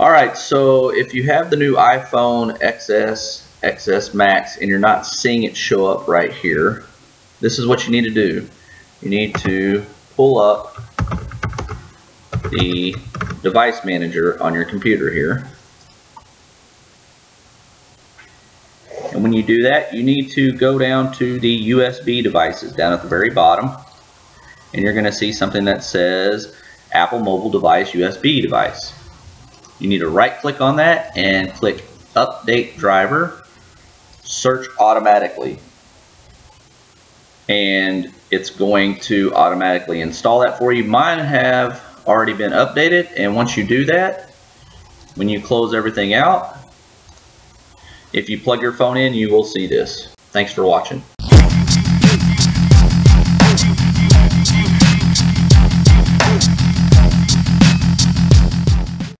Alright, so if you have the new iPhone XS, XS Max, and you're not seeing it show up right here, this is what you need to do. You need to pull up the device manager on your computer here. And when you do that, you need to go down to the USB devices down at the very bottom. And you're going to see something that says Apple Mobile Device USB device. You need to right click on that and click Update Driver, Search Automatically. And it's going to automatically install that for you. Mine have already been updated and once you do that, when you close everything out, if you plug your phone in, you will see this. Thanks for watching.